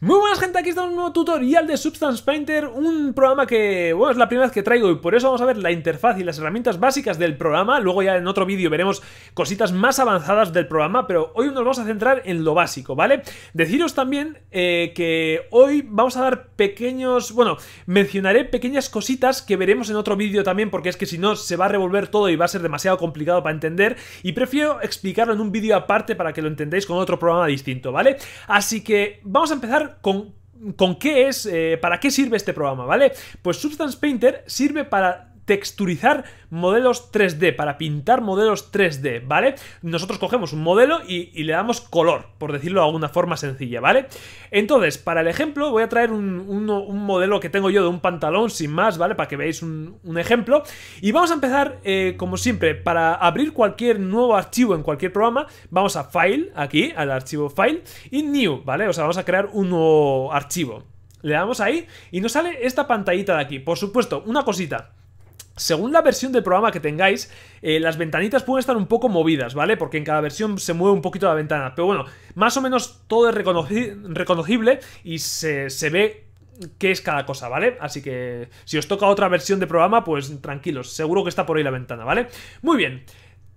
Muy buenas gente, aquí está un nuevo tutorial de Substance Painter, un programa que, bueno, es la primera vez que traigo y por eso vamos a ver la interfaz y las herramientas básicas del programa, luego ya en otro vídeo veremos cositas más avanzadas del programa, pero hoy nos vamos a centrar en lo básico, ¿vale? Deciros también eh, que hoy vamos a dar pequeños, bueno, mencionaré pequeñas cositas que veremos en otro vídeo también, porque es que si no se va a revolver todo y va a ser demasiado complicado para entender, y prefiero explicarlo en un vídeo aparte para que lo entendáis con otro programa distinto, ¿vale? Así que vamos a empezar con ¿Con qué es, eh, para qué sirve este programa, ¿vale? Pues Substance Painter sirve para texturizar modelos 3D, para pintar modelos 3D, ¿vale? Nosotros cogemos un modelo y, le damos color, por decirlo de alguna forma sencilla, ¿vale? Entonces, para el ejemplo, voy a traer un, modelo que tengo yo de un pantalón sin más, ¿vale? Para que veáis un, ejemplo. Y vamos a empezar, eh, como siempre, para abrir cualquier nuevo archivo en cualquier programa, vamos a File, aquí, al archivo File, y New, ¿vale? O sea, vamos a crear un nuevo archivo. Le damos ahí y nos sale esta pantallita de aquí. Por supuesto, una cosita. Según la versión del programa que tengáis, eh, las ventanitas pueden estar un poco movidas, ¿vale? Porque en cada versión se mueve un poquito la ventana. Pero bueno, más o menos todo es reconocible y se, ve qué es cada cosa, ¿vale? Así que si os toca otra versión de programa, pues tranquilos, seguro que está por ahí la ventana, ¿vale? Muy bien.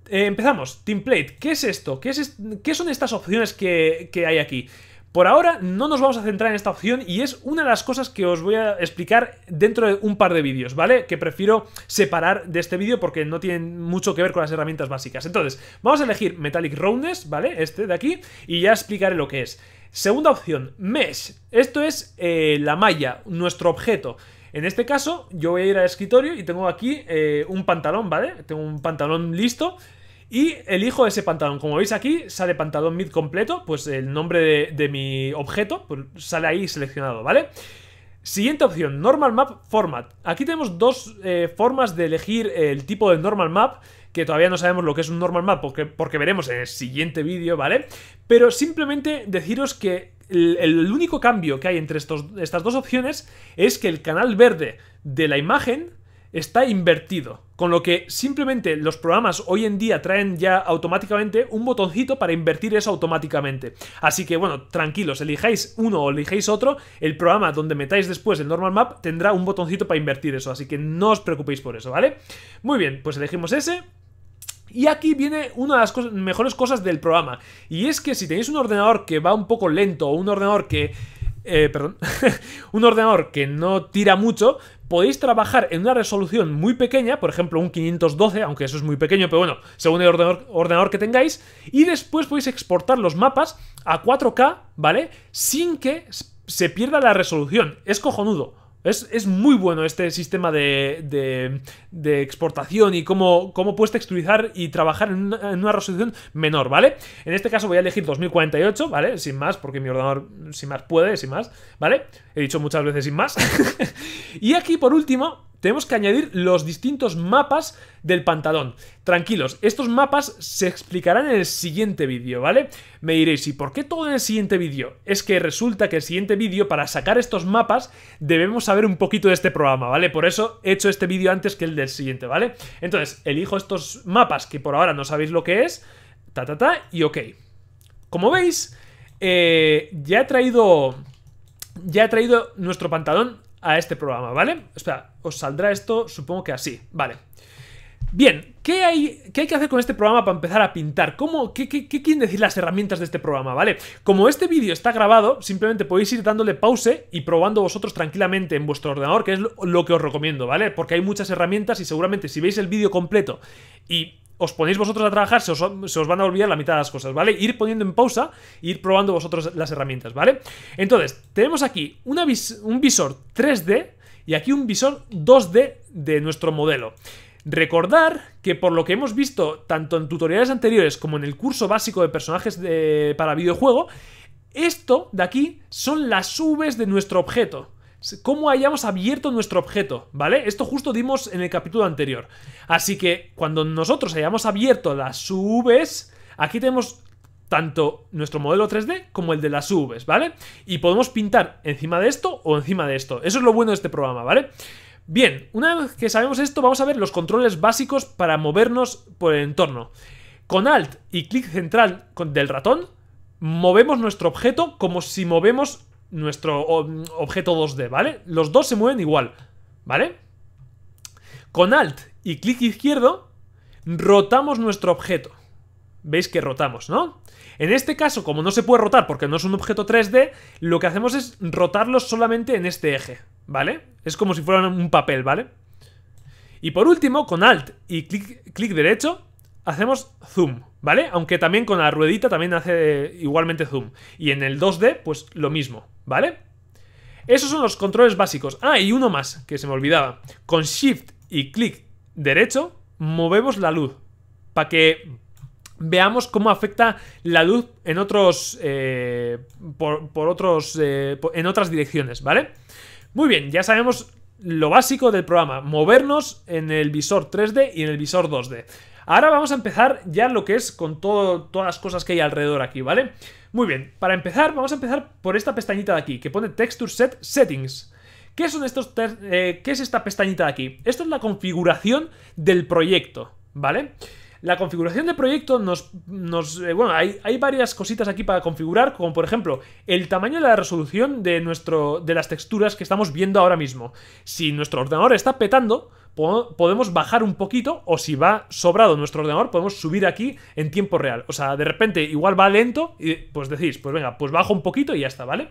Eh, empezamos. Template. ¿Qué es esto? ¿Qué, es ¿Qué son estas opciones que, que hay aquí? Por ahora no nos vamos a centrar en esta opción y es una de las cosas que os voy a explicar dentro de un par de vídeos, ¿vale? Que prefiero separar de este vídeo porque no tienen mucho que ver con las herramientas básicas. Entonces, vamos a elegir Metallic Roundness, ¿vale? Este de aquí, y ya explicaré lo que es. Segunda opción, Mesh. Esto es eh, la malla, nuestro objeto. En este caso, yo voy a ir al escritorio y tengo aquí eh, un pantalón, ¿vale? Tengo un pantalón listo y elijo ese pantalón. Como veis aquí, sale pantalón mid completo, pues el nombre de, mi objeto pues sale ahí seleccionado, ¿vale? Siguiente opción, Normal Map Format. Aquí tenemos dos eh, formas de elegir el tipo de Normal Map, que todavía no sabemos lo que es un Normal Map, porque, porque veremos en el siguiente vídeo, ¿vale? Pero simplemente deciros que el, único cambio que hay entre estos, estas dos opciones es que el canal verde de la imagen está invertido. Con lo que simplemente los programas hoy en día traen ya automáticamente un botoncito para invertir eso automáticamente. Así que bueno, tranquilos, elijáis uno o elijáis otro, el programa donde metáis después el normal map tendrá un botoncito para invertir eso, así que no os preocupéis por eso, ¿vale? Muy bien, pues elegimos ese. Y aquí viene una de las mejores cosas del programa. Y es que si tenéis un ordenador que va un poco lento o un ordenador que eh, perdón, un ordenador que no tira mucho, podéis trabajar en una resolución muy pequeña, por ejemplo un 512, aunque eso es muy pequeño, pero bueno, según el ordenador, que tengáis, y después podéis exportar los mapas a 4K, ¿vale? Sin que se pierda la resolución. Es cojonudo. Es, muy bueno este sistema de, de, exportación y cómo, cómo, puedes texturizar y trabajar en una, resolución menor, ¿vale? En este caso voy a elegir 2048, ¿vale? Sin más, porque mi ordenador sin más puede, sin más, ¿vale? He dicho muchas veces sin más. y aquí, por último, tenemos que añadir los distintos mapas del pantalón. Tranquilos, estos mapas se explicarán en el siguiente vídeo, ¿vale? Me diréis, ¿y por qué todo en el siguiente vídeo? Es que resulta que el siguiente vídeo, para sacar estos mapas, debemos saber un poquito de este programa, ¿vale? Por eso he hecho este vídeo antes que el del siguiente, ¿vale? Entonces, elijo estos mapas que por ahora no sabéis lo que es, ta ta ta, y ok. Como veis, eh, ya he traído... Ya he traído nuestro pantalón a este programa, ¿vale? Espera, os saldrá esto, supongo que así, vale. Bien, ¿qué hay, ¿qué hay que hacer con este programa para empezar a pintar? ¿Cómo, qué, qué, quieren decir las herramientas de este programa, vale? Como este vídeo está grabado, simplemente podéis ir dándole pause y probando vosotros tranquilamente en vuestro ordenador, que es lo que os recomiendo, ¿vale? Porque hay muchas herramientas y seguramente si veis el vídeo completo y os ponéis vosotros a trabajar, se os, van a olvidar la mitad de las cosas, ¿vale? Ir poniendo en pausa e ir probando vosotros las herramientas, ¿vale? Entonces, tenemos aquí un visor 3D y aquí un visor 2D de nuestro modelo. Recordar que por lo que hemos visto tanto en tutoriales anteriores como en el curso básico de personajes para videojuego, esto de aquí son las Vs de nuestro objeto cómo hayamos abierto nuestro objeto, ¿vale? Esto justo dimos en el capítulo anterior. Así que cuando nosotros hayamos abierto las UVs, aquí tenemos tanto nuestro modelo 3D como el de las UVs, ¿vale? Y podemos pintar encima de esto o encima de esto. Eso es lo bueno de este programa, ¿vale? Bien, una vez que sabemos esto, vamos a ver los controles básicos para movernos por el entorno. Con Alt y clic central del ratón, movemos nuestro objeto como si movemos nuestro objeto 2D, ¿vale? Los dos se mueven igual, ¿vale? Con Alt y clic izquierdo rotamos nuestro objeto. Veis que rotamos, ¿no? En este caso, como no se puede rotar porque no es un objeto 3D, lo que hacemos es rotarlo solamente en este eje, ¿vale? Es como si fuera un papel, ¿vale? Y por último, con Alt y clic, clic derecho, hacemos zoom, ¿vale? Aunque también con la ruedita también hace igualmente zoom. Y en el 2D, pues lo mismo, ¿vale? Esos son los controles básicos. Ah, y uno más, que se me olvidaba. Con Shift y clic derecho, movemos la luz. Para que veamos cómo afecta la luz en otros. Eh, por, otros. Eh, en otras direcciones, ¿vale? Muy bien, ya sabemos lo básico del programa: movernos en el visor 3D y en el visor 2D. Ahora vamos a empezar ya lo que es con todas las cosas que hay alrededor aquí, ¿vale? Muy bien, para empezar, vamos a empezar por esta pestañita de aquí, que pone Texture Set Settings. ¿Qué son estos eh, ¿Qué es esta pestañita de aquí? Esto es la configuración del proyecto, ¿vale? La configuración del proyecto nos... nos eh, bueno, hay, hay, varias cositas aquí para configurar, como por ejemplo, el tamaño de la resolución de, nuestro, de las texturas que estamos viendo ahora mismo. Si nuestro ordenador está petando, podemos bajar un poquito o si va sobrado nuestro ordenador podemos subir aquí en tiempo real. O sea, de repente igual va lento y pues decís, pues venga, pues bajo un poquito y ya está, ¿vale?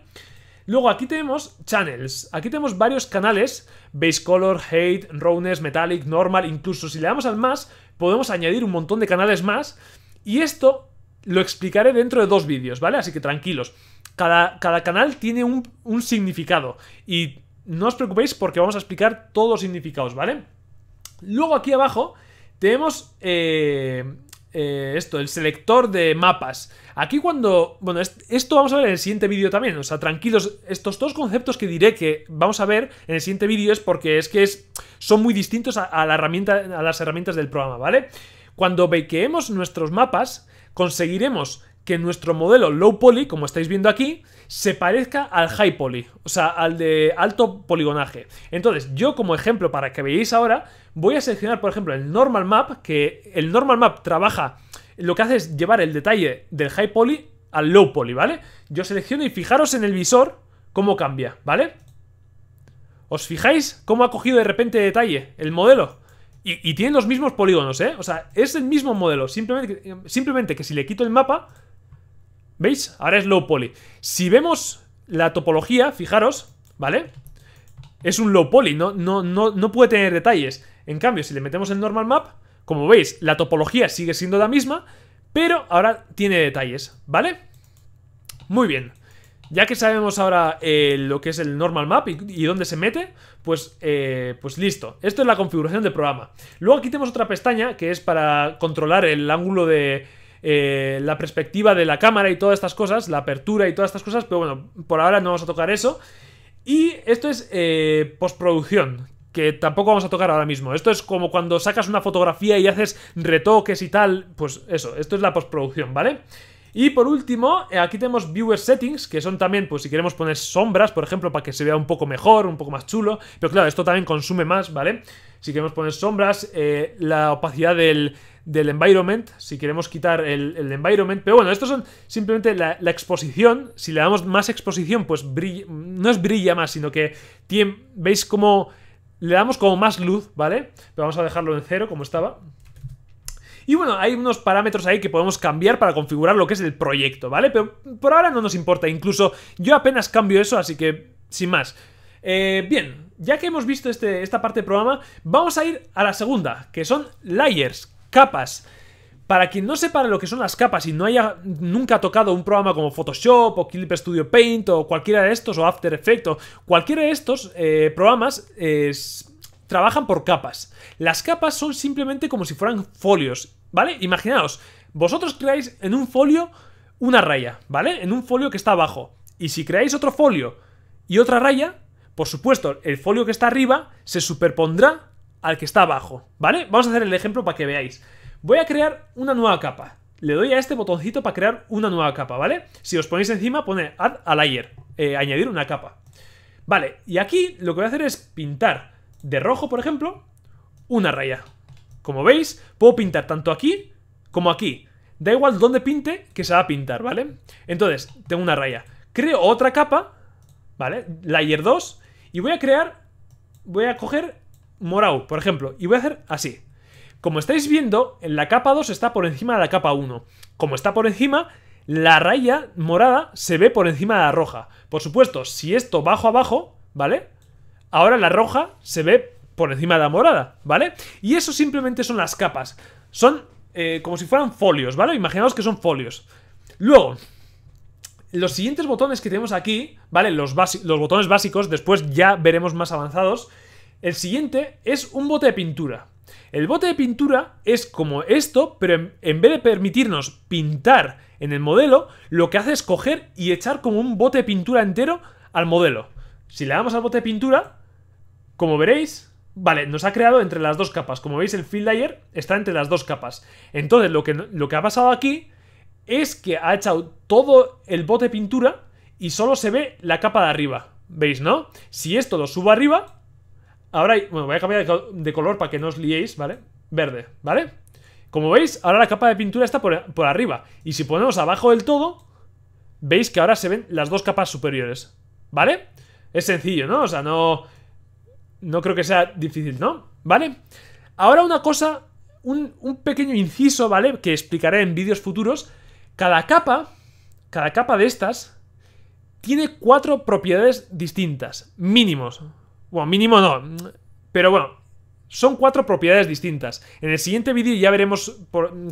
Luego aquí tenemos channels. Aquí tenemos varios canales. Base Color, Hate, Roughness, Metallic, Normal. Incluso si le damos al más, podemos añadir un montón de canales más. Y esto lo explicaré dentro de dos vídeos, ¿vale? Así que tranquilos. Cada, cada canal tiene un, un, significado. Y no os preocupéis porque vamos a explicar todos los significados, ¿vale? Luego aquí abajo tenemos eh, eh, esto, el selector de mapas. Aquí cuando... Bueno, esto vamos a ver en el siguiente vídeo también. O sea, tranquilos, estos dos conceptos que diré que vamos a ver en el siguiente vídeo es porque es que es, son muy distintos a, la herramienta, a las herramientas del programa, ¿vale? Cuando bequeemos nuestros mapas, conseguiremos que nuestro modelo low poly, como estáis viendo aquí, se parezca al high poly, o sea, al de alto poligonaje. Entonces, yo como ejemplo, para que veáis ahora, voy a seleccionar, por ejemplo, el normal map, que el normal map trabaja, lo que hace es llevar el detalle del high poly al low poly, ¿vale? Yo selecciono y fijaros en el visor cómo cambia, ¿vale? ¿Os fijáis cómo ha cogido de repente detalle el modelo? Y, y tiene los mismos polígonos, ¿eh? O sea, es el mismo modelo, simplemente, simplemente que si le quito el mapa, ¿Veis? Ahora es low poly. Si vemos la topología, fijaros, ¿vale? Es un low poly, no, no, no, no puede tener detalles. En cambio, si le metemos el normal map, como veis, la topología sigue siendo la misma, pero ahora tiene detalles, ¿vale? Muy bien. Ya que sabemos ahora eh, lo que es el normal map y, dónde se mete, pues, eh, pues listo. Esto es la configuración del programa. Luego aquí tenemos otra pestaña que es para controlar el ángulo de, eh, la perspectiva de la cámara y todas estas cosas, la apertura y todas estas cosas, pero bueno, por ahora no vamos a tocar eso. Y esto es eh, postproducción, que tampoco vamos a tocar ahora mismo. Esto es como cuando sacas una fotografía y haces retoques y tal, pues eso, esto es la postproducción, ¿vale? Y por último, eh, aquí tenemos Viewer Settings, que son también, pues si queremos poner sombras, por ejemplo, para que se vea un poco mejor, un poco más chulo. Pero claro, esto también consume más, ¿vale? Si queremos poner sombras, la opacidad del, del environment, si queremos quitar el, environment. Pero bueno, estos son simplemente la, exposición. Si le damos más exposición, pues no es brilla más, sino que veis como le damos como más luz, ¿vale? Pero vamos a dejarlo en cero como estaba. Y bueno, hay unos parámetros ahí que podemos cambiar para configurar lo que es el proyecto, ¿vale? Pero por ahora no nos importa, incluso yo apenas cambio eso, así que sin más. Eh, bien, ya que hemos visto este, esta parte del programa, vamos a ir a la segunda, que son layers, capas. Para quien no sepa lo que son las capas y no haya nunca tocado un programa como Photoshop o Clip Studio Paint o cualquiera de estos o After Effects o cualquiera de estos eh, programas trabajan por capas. Las capas son simplemente como si fueran folios, ¿vale? Imaginaos, vosotros creáis en un folio una raya, ¿vale? En un folio que está abajo. Y si creáis otro folio y otra raya, por supuesto, el folio que está arriba se superpondrá al que está abajo, ¿vale? Vamos a hacer el ejemplo para que veáis. Voy a crear una nueva capa. Le doy a este botoncito para crear una nueva capa, ¿vale? Si os ponéis encima, pone Add a Layer, eh, añadir una capa. Vale, y aquí lo que voy a hacer es pintar de rojo, por ejemplo, una raya. Como veis, puedo pintar tanto aquí como aquí. Da igual dónde pinte, que se va a pintar, ¿vale? Entonces, tengo una raya. Creo otra capa, ¿vale? Layer 2 y voy a crear, voy a coger morado, por ejemplo, y voy a hacer así. Como estáis viendo, la capa 2 está por encima de la capa 1. Como está por encima, la raya morada se ve por encima de la roja. Por supuesto, si esto bajo abajo, ¿vale? Ahora la roja se ve por encima de la morada, ¿vale? Y eso simplemente son las capas. Son eh, como si fueran folios, ¿vale? Imaginaos que son folios. Luego, los siguientes botones que tenemos aquí, ¿vale? Los, botones básicos, después ya veremos más avanzados. El siguiente es un bote de pintura. El bote de pintura es como esto, pero en, vez de permitirnos pintar en el modelo, lo que hace es coger y echar como un bote de pintura entero al modelo. Si le damos al bote de pintura, como veréis, vale, nos ha creado entre las dos capas. Como veis, el fill layer está entre las dos capas. Entonces, lo que ha pasado aquí es que ha echado todo el bote de pintura y solo se ve la capa de arriba. ¿Veis, no? Si esto lo subo arriba, Ahora, bueno, voy a cambiar de color para que no os liéis, ¿vale? Verde, ¿vale? Como veis, ahora la capa de pintura está por, arriba. Y si ponemos abajo del todo, veis que ahora se ven las dos capas superiores. ¿Vale? Es sencillo, ¿no? O sea, no... No creo que sea difícil, ¿no? ¿Vale? Ahora una cosa, un, un pequeño inciso, ¿vale? Que explicaré en vídeos futuros. Cada capa, cada capa de estas, tiene cuatro propiedades distintas, mínimos, bueno, mínimo no. Pero bueno, son cuatro propiedades distintas. En el siguiente vídeo ya veremos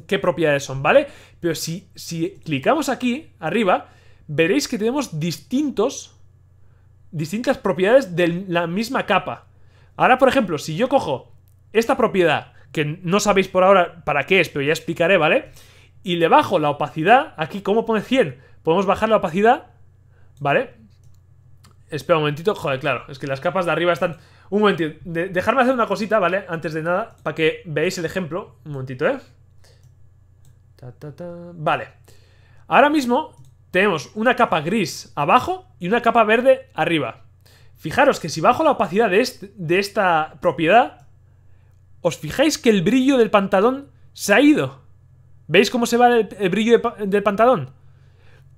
qué propiedades son, ¿vale? Pero si, si clicamos aquí, arriba, veréis que tenemos distintos... Distintas propiedades de la misma capa. Ahora, por ejemplo, si yo cojo esta propiedad, que no sabéis por ahora para qué es, pero ya explicaré, ¿vale? Y le bajo la opacidad, aquí como pone 100, podemos bajar la opacidad, ¿vale? Espera un momentito. Joder, claro. Es que las capas de arriba están... Un momentito. dejarme hacer una cosita, ¿vale? Antes de nada, para que veáis el ejemplo. Un momentito, ¿eh? Vale. Ahora mismo tenemos una capa gris abajo y una capa verde arriba. Fijaros que si bajo la opacidad de, este, de esta propiedad, os fijáis que el brillo del pantalón se ha ido. ¿Veis cómo se va el, brillo del pantalón?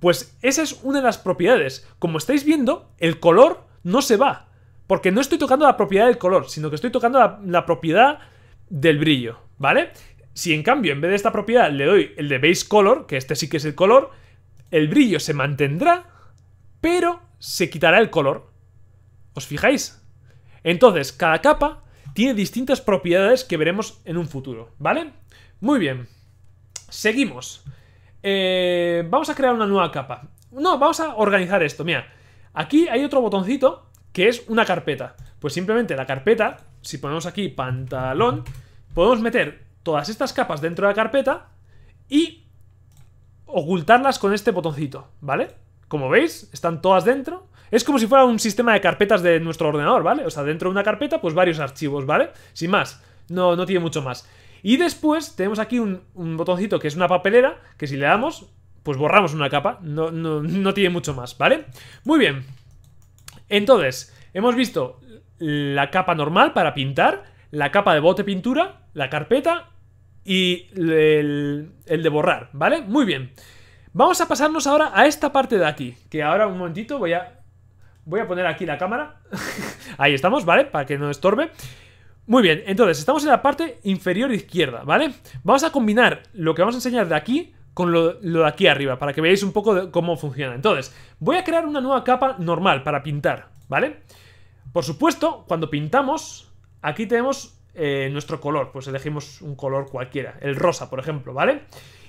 Pues esa es una de las propiedades. Como estáis viendo, el color no se va. Porque no estoy tocando la propiedad del color, sino que estoy tocando la, propiedad del brillo, ¿vale? Si en cambio, en vez de esta propiedad, le doy el de base color, que este sí que es el color, el brillo se mantendrá, pero se quitará el color. ¿Os fijáis? Entonces, cada capa tiene distintas propiedades que veremos en un futuro, ¿vale? Muy bien. Seguimos. Eh, vamos a crear una nueva capa. No, vamos a organizar esto. Mira, aquí hay otro botoncito que es una carpeta. Pues simplemente la carpeta, si ponemos aquí pantalón, podemos meter todas estas capas dentro de la carpeta y ocultarlas con este botoncito, ¿vale? Como veis, están todas dentro. Es como si fuera un sistema de carpetas de nuestro ordenador, ¿vale? O sea, dentro de una carpeta, pues varios archivos, ¿vale? Sin más, no, no tiene mucho más. Y después tenemos aquí un, botoncito que es una papelera, que si le damos, pues borramos una capa. No, no, tiene mucho más, ¿vale? Muy bien. Entonces, hemos visto la capa normal para pintar, la capa de bote pintura, la carpeta y el, el de borrar, ¿vale? Muy bien. Vamos a pasarnos ahora a esta parte de aquí, que ahora un momentito voy a... Voy a poner aquí la cámara. Ahí estamos, ¿vale? Para que no estorbe. Muy bien, entonces estamos en la parte inferior izquierda, ¿vale? Vamos a combinar lo que vamos a enseñar de aquí con lo, de aquí arriba, para que veáis un poco cómo funciona. Entonces, voy a crear una nueva capa normal para pintar, ¿vale? Por supuesto, cuando pintamos, aquí tenemos eh, nuestro color, pues elegimos un color cualquiera, el rosa, por ejemplo, ¿vale?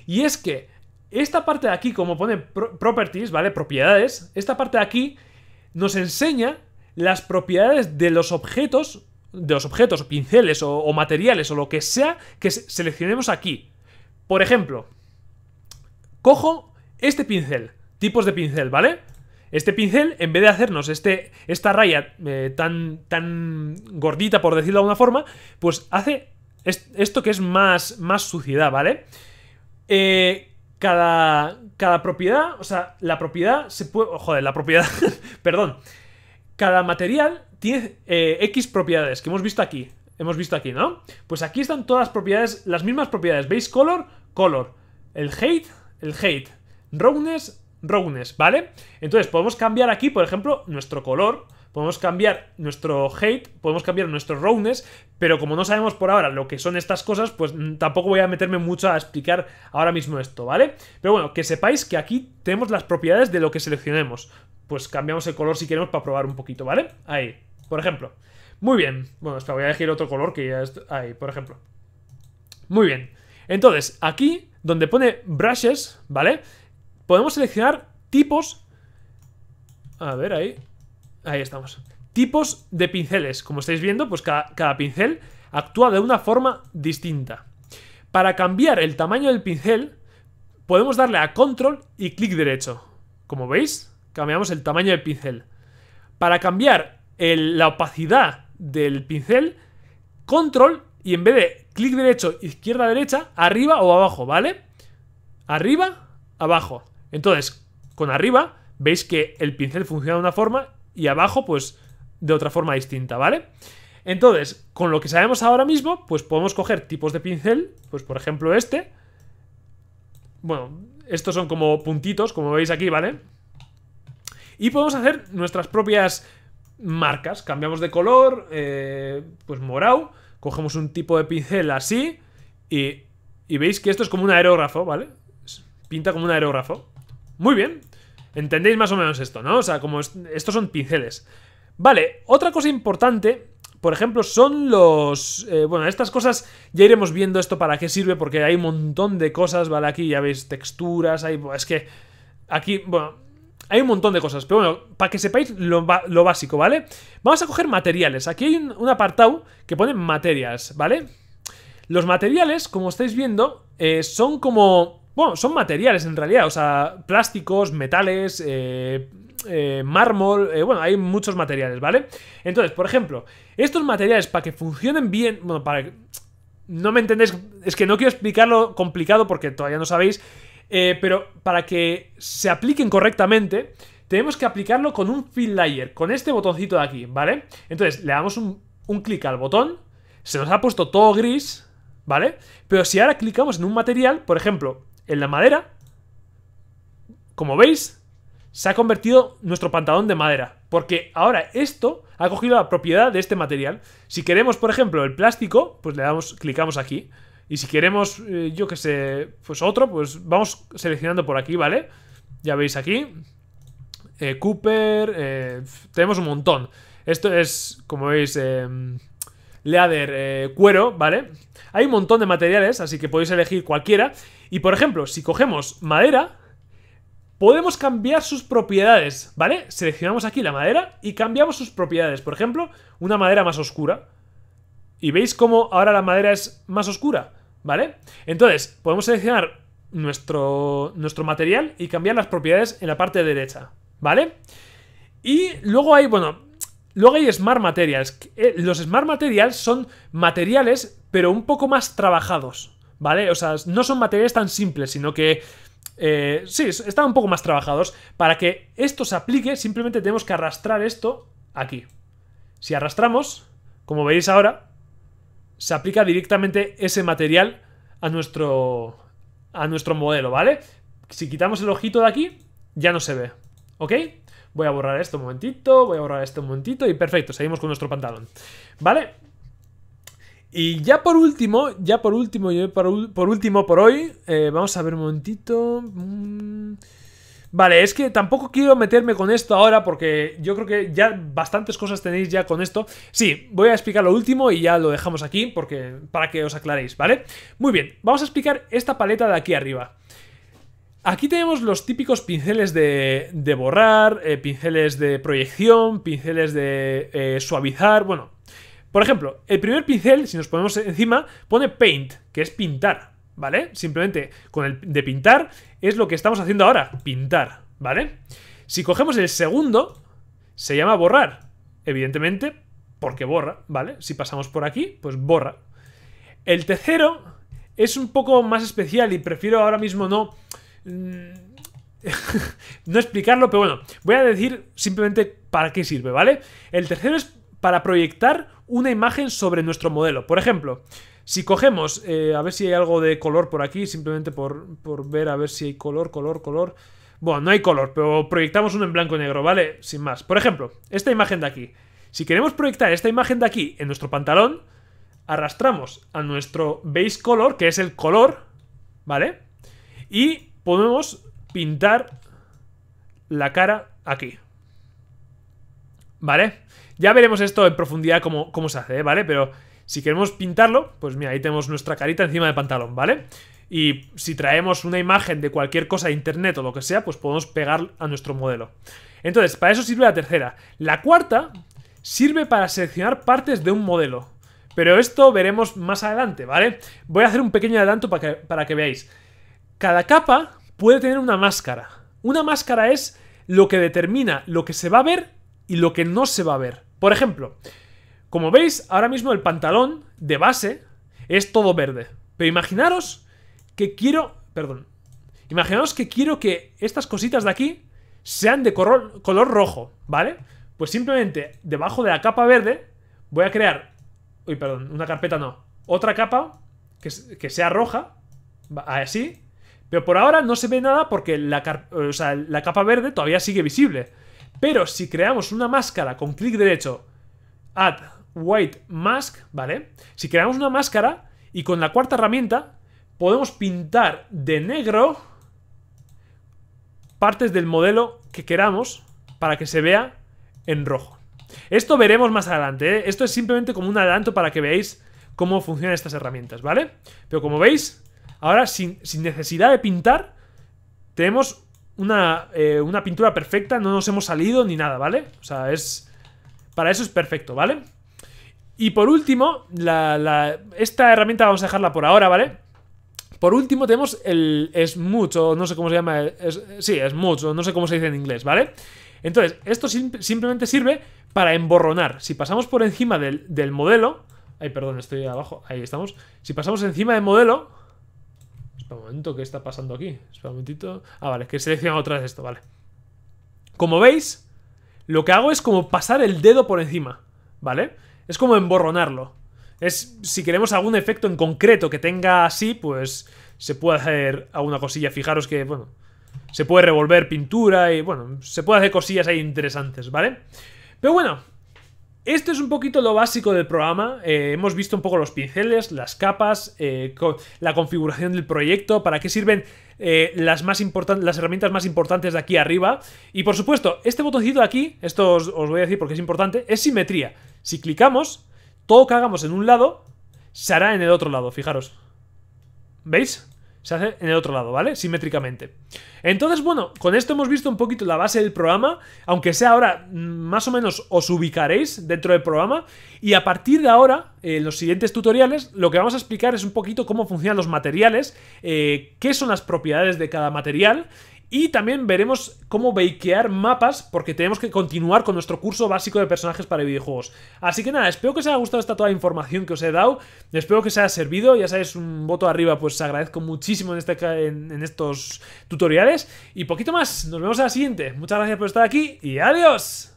Y es que esta parte de aquí, como pone properties, ¿vale? Propiedades, esta parte de aquí nos enseña las propiedades de los objetos de los objetos, o pinceles, o, materiales, o lo que sea que seleccionemos aquí. Por ejemplo, cojo este pincel, tipos de pincel, ¿vale? Este pincel, en vez de hacernos este, esta raya eh, tan, tan gordita, por decirlo de alguna forma, pues hace esto que es más, más suciedad, ¿vale? Eh, cada, cada propiedad, o sea, la propiedad se puede... Joder, la propiedad... perdón. Cada material tiene eh, X propiedades que hemos visto aquí. Hemos visto aquí, ¿no? Pues aquí están todas las propiedades, las mismas propiedades. ¿Veis color? Color. El height, el height. Roughness, roughness, ¿vale? Entonces podemos cambiar aquí, por ejemplo, nuestro color, podemos cambiar nuestro height, podemos cambiar nuestro roughness, pero como no sabemos por ahora lo que son estas cosas, pues mm, tampoco voy a meterme mucho a explicar ahora mismo esto, ¿vale? Pero bueno, que sepáis que aquí tenemos las propiedades de lo que seleccionemos. Pues cambiamos el color si queremos para probar un poquito, ¿vale? Ahí, por ejemplo. Muy bien. Bueno, voy a elegir otro color que ya está ahí, por ejemplo. Muy bien. Entonces, aquí, donde pone brushes, ¿vale? Podemos seleccionar tipos... A ver, ahí. Ahí estamos. Tipos de pinceles. Como estáis viendo, pues cada, pincel actúa de una forma distinta. Para cambiar el tamaño del pincel, podemos darle a control y clic derecho. Como veis, cambiamos el tamaño del pincel. Para cambiar la opacidad del pincel, control y en vez de clic derecho, izquierda, derecha, arriba o abajo, ¿vale? Arriba, abajo. Entonces, con arriba, veis que el pincel funciona de una forma y abajo, pues, de otra forma distinta, ¿vale? Entonces, con lo que sabemos ahora mismo, pues podemos coger tipos de pincel, pues por ejemplo este. Bueno, estos son como puntitos, como veis aquí, ¿vale? Y podemos hacer nuestras propias marcas. Cambiamos de color, eh, pues morado, cogemos un tipo de pincel así y, y veis que esto es como un aerógrafo, ¿vale? Pinta como un aerógrafo. Muy bien. Entendéis más o menos esto, ¿no? O sea, como estos son pinceles. Vale, otra cosa importante, por ejemplo, son los... Eh, bueno, estas cosas ya iremos viendo esto para qué sirve, porque hay un montón de cosas, ¿vale? Aquí ya veis texturas, hay... Es que aquí, bueno, hay un montón de cosas, pero bueno, para que sepáis lo, básico, ¿vale? Vamos a coger materiales. Aquí hay un, apartado que pone materials, ¿vale? Los materiales, como estáis viendo, eh, son como bueno, son materiales en realidad, o sea, plásticos, metales, eh, eh, mármol, bueno, hay muchos materiales, ¿vale? Entonces, por ejemplo, estos materiales para que funcionen bien, bueno, para que... No me entendéis, es que no quiero explicarlo complicado porque todavía no sabéis, pero para que se apliquen correctamente, tenemos que aplicarlo con un fill layer, con este botoncito de aquí, ¿vale? Entonces, le damos un, un clic al botón, se nos ha puesto todo gris, ¿vale? Pero si ahora clicamos en un material, por ejemplo, en la madera, como veis, se ha convertido nuestro pantalón de madera. Porque ahora esto ha cogido la propiedad de este material. Si queremos, por ejemplo, el plástico, pues le damos, clicamos aquí. Y si queremos, eh, yo que sé, pues otro, pues vamos seleccionando por aquí, ¿vale? Ya veis aquí. Eh, Cooper, eh, tenemos un montón. Esto es, como veis, leather, cuero, ¿vale? Hay un montón de materiales, así que podéis elegir cualquiera. Y por ejemplo, si cogemos madera, podemos cambiar sus propiedades, ¿vale? Seleccionamos aquí la madera y cambiamos sus propiedades. Por ejemplo, una madera más oscura. ¿Y veis cómo ahora la madera es más oscura? ¿Vale? Entonces, podemos seleccionar nuestro, nuestro material y cambiar las propiedades en la parte derecha, ¿vale? Y luego hay, bueno, luego hay Smart Materials. Eh, los Smart Materials son materiales, pero un poco más trabajados, ¿vale? O sea, no son materiales tan simples, sino que... Eh, sí, están un poco más trabajados. Para que esto se aplique, simplemente tenemos que arrastrar esto aquí. Si arrastramos, como veis ahora, se aplica directamente ese material a nuestro, a nuestro modelo, ¿vale? Si quitamos el ojito de aquí, ya no se ve, ¿ok? Voy a borrar esto un momentito, voy a borrar esto un momentito y perfecto, seguimos con nuestro pantalón, ¿vale? Y ya por último, ya por último, por, último por hoy, eh, vamos a ver un momentito. Mm. Vale, es que tampoco quiero meterme con esto ahora porque yo creo que ya bastantes cosas tenéis ya con esto. Sí, voy a explicar lo último y ya lo dejamos aquí porque para que os aclaréis, ¿vale? Muy bien, vamos a explicar esta paleta de aquí arriba. Aquí tenemos los típicos pinceles de, de borrar, eh, pinceles de proyección, pinceles de eh, suavizar, bueno, por ejemplo, el primer pincel, si nos ponemos encima, pone paint, que es pintar, ¿vale? Simplemente con el de pintar es lo que estamos haciendo ahora, pintar, ¿vale? Si cogemos el segundo, se llama borrar, evidentemente, porque borra, ¿vale? Si pasamos por aquí, pues borra. El tercero es un poco más especial y prefiero ahora mismo no... Mm, no explicarlo, pero bueno, voy a decir simplemente para qué sirve, ¿vale? El tercero es para proyectar una imagen sobre nuestro modelo. Por ejemplo, si cogemos, eh, a ver si hay algo de color por aquí, simplemente por, ver a ver si hay color, color, color. Bueno, no hay color, pero proyectamos uno en blanco y negro, ¿vale? Sin más. Por ejemplo, esta imagen de aquí. Si queremos proyectar esta imagen de aquí en nuestro pantalón, arrastramos a nuestro base color, que es el color, ¿vale? Y podemos pintar la cara aquí. ¿Vale? Ya veremos esto en profundidad cómo, cómo se hace, ¿eh? ¿vale? Pero si queremos pintarlo, pues mira, ahí tenemos nuestra carita encima del pantalón, ¿vale? Y si traemos una imagen de cualquier cosa de internet o lo que sea, pues podemos pegar a nuestro modelo. Entonces, para eso sirve la tercera. La cuarta sirve para seleccionar partes de un modelo. Pero esto veremos más adelante, ¿vale? Voy a hacer un pequeño adelanto para que, para que veáis. Cada capa puede tener una máscara. Una máscara es lo que determina lo que se va a ver y lo que no se va a ver. Por ejemplo, como veis, ahora mismo el pantalón de base es todo verde. Pero imaginaros que quiero... Perdón. Imaginaos que quiero que estas cositas de aquí sean de color, rojo, ¿vale? Pues simplemente debajo de la capa verde voy a crear... Uy, perdón, una carpeta no. Otra capa que, sea roja, así. Pero por ahora no se ve nada porque la, la capa verde todavía sigue visible. Pero si creamos una máscara con clic derecho, add white mask, ¿vale? Si creamos una máscara y con la cuarta herramienta podemos pintar de negro partes del modelo que queramos para que se vea en rojo. Esto veremos más adelante, ¿eh? esto es simplemente como un adelanto para que veáis cómo funcionan estas herramientas, ¿vale? Pero como veis, ahora sin, necesidad de pintar, tenemos una, eh, una, pintura perfecta, no nos hemos salido ni nada, ¿vale? O sea, es... Para eso es perfecto, ¿vale? Y por último, esta herramienta vamos a dejarla por ahora, ¿vale? Por último tenemos el Smooth, o no sé cómo se llama, sí, Smooth, o no sé cómo se dice en inglés, ¿vale? Entonces, esto simplemente sirve para emborronar. Si pasamos por encima del, modelo... Ay, perdón, estoy abajo. Ahí estamos. Si pasamos encima del modelo... Espera un momento, ¿qué está pasando aquí? Espera un momentito. Ah, vale, que seleccionado otra vez esto, vale. Como veis, lo que hago es como pasar el dedo por encima, ¿vale? Es como emborronarlo. Es, si queremos algún efecto en concreto que tenga así, pues se puede hacer alguna cosilla. Fijaros que, bueno, se puede revolver pintura y, bueno, se puede hacer cosillas ahí interesantes, ¿vale? Pero bueno, esto es un poquito lo básico del programa. Eh, hemos visto un poco los pinceles, las capas, eh, la configuración del proyecto, para qué sirven eh, las, más las herramientas más importantes de aquí arriba. Y por supuesto, este botoncito de aquí, esto os, os voy a decir porque es importante, es simetría. Si clicamos, todo que hagamos en un lado se hará en el otro lado, fijaros. ¿Veis? se hace en el otro lado, ¿vale? Simétricamente. Entonces, bueno, con esto hemos visto un poquito la base del programa, aunque sea ahora, mm, más o menos os ubicaréis dentro del programa, y a partir de ahora, en los siguientes tutoriales, lo que vamos a explicar es un poquito cómo funcionan los materiales, eh, qué son las propiedades de cada material, y también veremos cómo bakear mapas, porque tenemos que continuar con nuestro curso básico de personajes para videojuegos. Así que nada, espero que os haya gustado esta toda la información que os he dado. Espero que os haya servido. Ya sabéis, un voto arriba, pues agradezco muchísimo en, este, en estos tutoriales. Y poquito más, nos vemos a la siguiente. Muchas gracias por estar aquí y adiós.